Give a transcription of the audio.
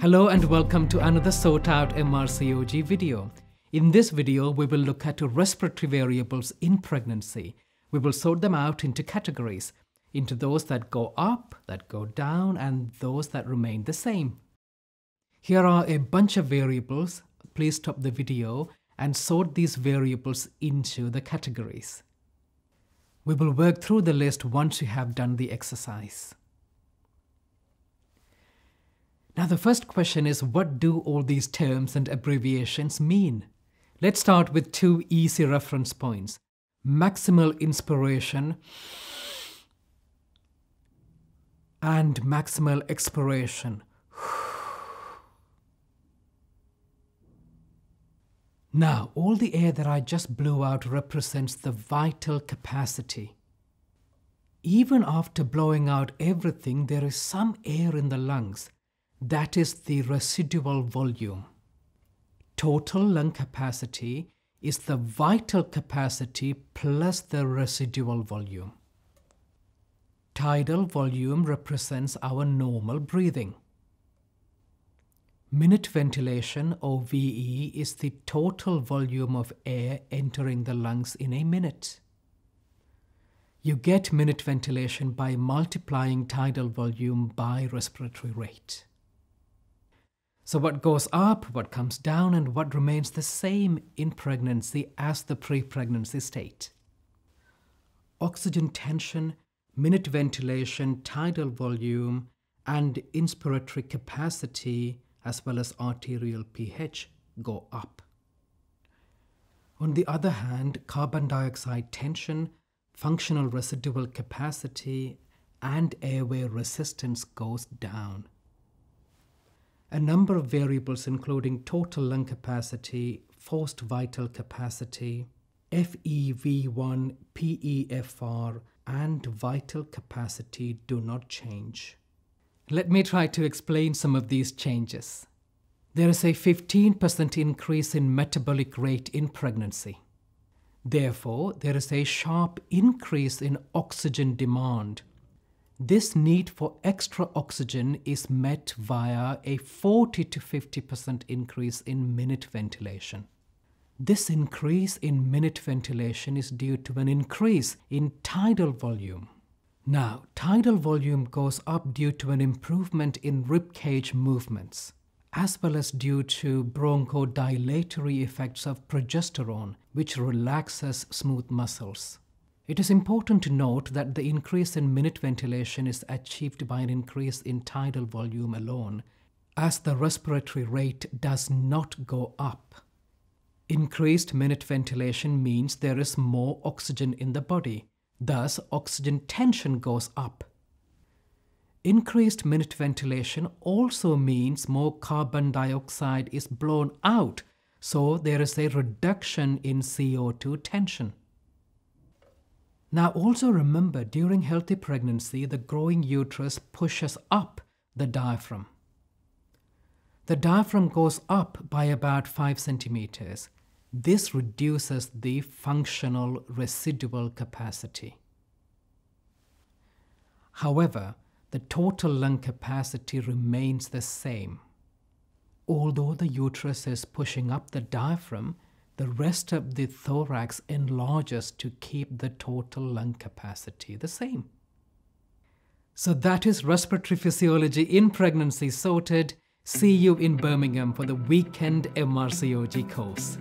Hello and welcome to another sort out MRCOG video. In this video, we will look at respiratory variables in pregnancy. We will sort them out into categories, into those that go up, that go down, and those that remain the same. Here are a bunch of variables. Please stop the video and sort these variables into the categories. We will work through the list once you have done the exercise. Now the first question is what do all these terms and abbreviations mean? Let's start with two easy reference points. Maximal inspiration and maximal expiration. Now, all the air that I just blew out represents the vital capacity. Even after blowing out everything, there is some air in the lungs that is the residual volume. Total lung capacity is the vital capacity plus the residual volume. Tidal volume represents our normal breathing. Minute ventilation or VE is the total volume of air entering the lungs in a minute. You get minute ventilation by multiplying tidal volume by respiratory rate. So, what goes up, what comes down, and what remains the same in pregnancy as the pre pregnancy state? Oxygen tension, minute ventilation, tidal volume, and inspiratory capacity, as well as arterial pH, go up. On the other hand, carbon dioxide tension, functional residual capacity, and airway resistance goes down a number of variables including total lung capacity, forced vital capacity, FEV1, PEFR, and vital capacity do not change. Let me try to explain some of these changes. There is a 15% increase in metabolic rate in pregnancy. Therefore, there is a sharp increase in oxygen demand this need for extra oxygen is met via a 40 to 50% increase in minute ventilation. This increase in minute ventilation is due to an increase in tidal volume. Now, tidal volume goes up due to an improvement in ribcage movements, as well as due to bronchodilatory effects of progesterone, which relaxes smooth muscles. It is important to note that the increase in minute ventilation is achieved by an increase in tidal volume alone, as the respiratory rate does not go up. Increased minute ventilation means there is more oxygen in the body, thus, oxygen tension goes up. Increased minute ventilation also means more carbon dioxide is blown out, so there is a reduction in CO2 tension. Now, also remember during healthy pregnancy, the growing uterus pushes up the diaphragm. The diaphragm goes up by about 5 centimeters. This reduces the functional residual capacity. However, the total lung capacity remains the same. Although the uterus is pushing up the diaphragm, the rest of the thorax enlarges to keep the total lung capacity the same. So that is respiratory physiology in pregnancy sorted. See you in Birmingham for the weekend MRCOG course.